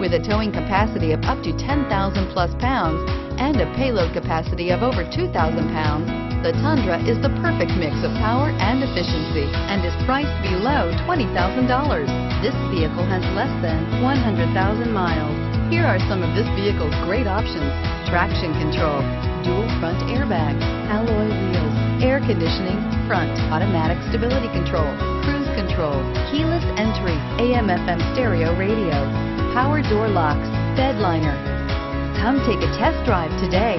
With a towing capacity of up to 10,000 plus pounds and a payload capacity of over 2,000 pounds, the Tundra is the perfect mix of power and efficiency and is priced below $20,000. This vehicle has less than 100,000 miles. Here are some of this vehicle's great options. Traction control, dual front airbags, alloy wheels, air conditioning, front, automatic stability control, cruise control, keyless entry, AM FM stereo radio, power door locks, bed liner. Come take a test drive today.